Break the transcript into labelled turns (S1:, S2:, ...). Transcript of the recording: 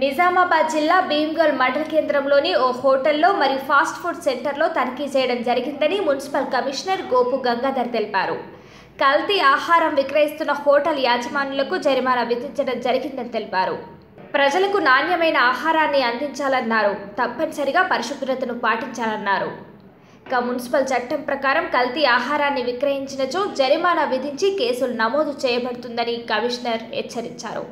S1: నిజామాబాద్ జిల్లా భీమ్గల్ మండల కేంద్రంలోని ఓ హోటల్లో మరియు ఫాస్ట్ ఫుడ్ సెంటర్లో తనిఖీ చేయడం జరిగిందని మున్సిపల్ కమిషనర్ గోపు గంగాధర్ తెలిపారు. కల్తీ ఆహారం విక్రయిస్తున్న హోటల్ యాజమానులకు జరిమానా విధించడం జరిగిందని తెలిపారు. ప్రజలకు నాణ్యమైన ఆహారాన్ని అందించాలన్నారు. తప్పనిసరిగా పరిశుభ్రతను పాటించాలన్నారు. ఇక మున్సిపల్ చట్టం ప్రకారం కల్తీ ఆహారాన్ని విక్రయించినచో జరిమానా విధించి కేసులు నమోదు చేయబడుతుందని కమిషనర్ హెచ్చరించారు.